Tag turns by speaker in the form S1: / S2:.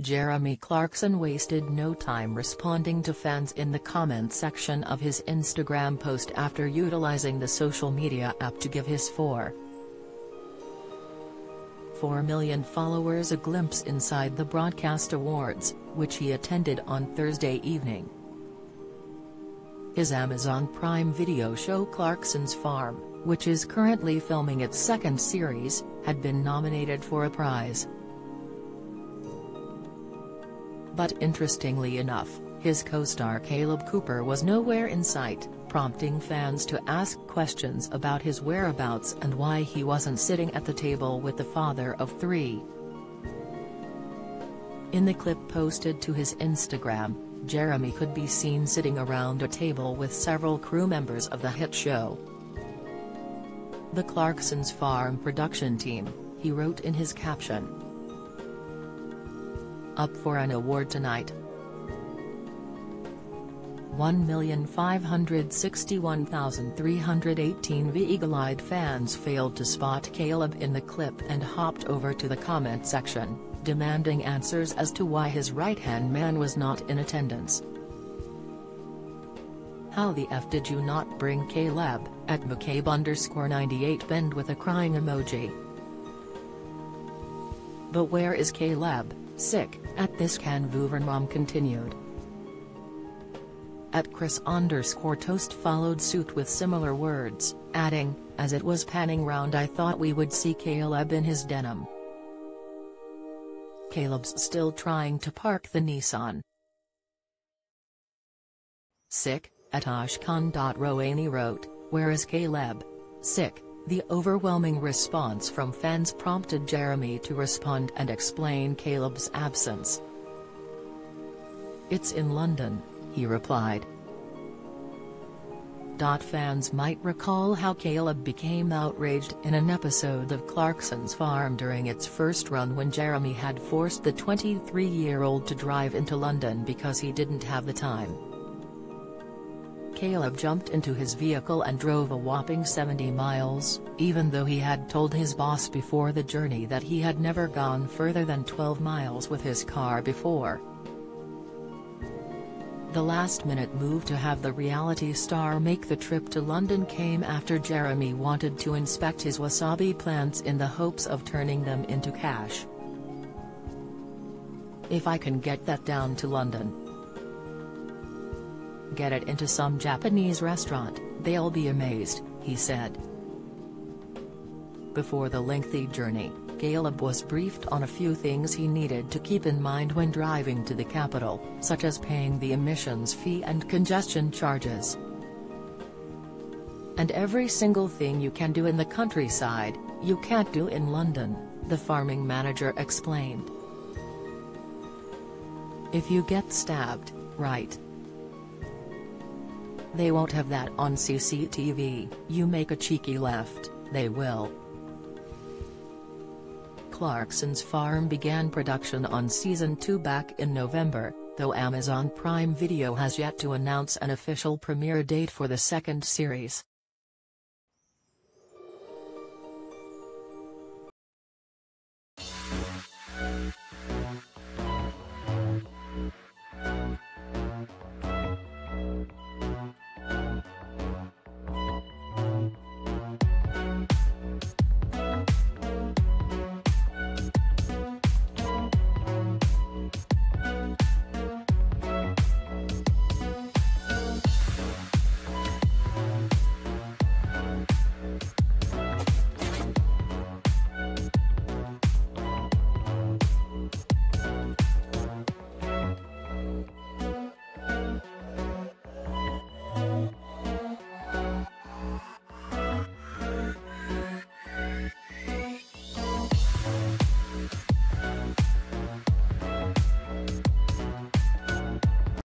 S1: Jeremy Clarkson wasted no time responding to fans in the comment section of his Instagram post after utilizing the social media app to give his 4. 4 million followers a glimpse inside the Broadcast Awards, which he attended on Thursday evening. His Amazon Prime Video show Clarkson's Farm, which is currently filming its second series, had been nominated for a prize. But interestingly enough, his co-star Caleb Cooper was nowhere in sight, prompting fans to ask questions about his whereabouts and why he wasn't sitting at the table with the father of three. In the clip posted to his Instagram, Jeremy could be seen sitting around a table with several crew members of the hit show. The Clarkson's Farm production team, he wrote in his caption. Up for an award tonight. 1,561,318 The eagle-eyed fans failed to spot Caleb in the clip and hopped over to the comment section, demanding answers as to why his right-hand man was not in attendance. How the F did you not bring Caleb, at McCabe underscore 98 bend with a crying emoji. But where is Caleb, sick, at this can Mom continued. At Chris underscore toast followed suit with similar words, adding, as it was panning round I thought we would see Caleb in his denim. Caleb's still trying to park the Nissan. Sick, at Ashkan.Rouhani wrote, Where is Caleb? Sick. The overwhelming response from fans prompted Jeremy to respond and explain Caleb's absence. It's in London, he replied. Dot Fans might recall how Caleb became outraged in an episode of Clarkson's Farm during its first run when Jeremy had forced the 23-year-old to drive into London because he didn't have the time. Caleb jumped into his vehicle and drove a whopping 70 miles, even though he had told his boss before the journey that he had never gone further than 12 miles with his car before. The last-minute move to have the reality star make the trip to London came after Jeremy wanted to inspect his wasabi plants in the hopes of turning them into cash. If I can get that down to London. Get it into some Japanese restaurant, they'll be amazed, he said. Before the lengthy journey, Caleb was briefed on a few things he needed to keep in mind when driving to the capital, such as paying the emissions fee and congestion charges. And every single thing you can do in the countryside, you can't do in London, the farming manager explained. If you get stabbed, right. They won't have that on CCTV, you make a cheeky left, they will. Clarkson's Farm began production on Season 2 back in November, though Amazon Prime Video has yet to announce an official premiere date for the second series.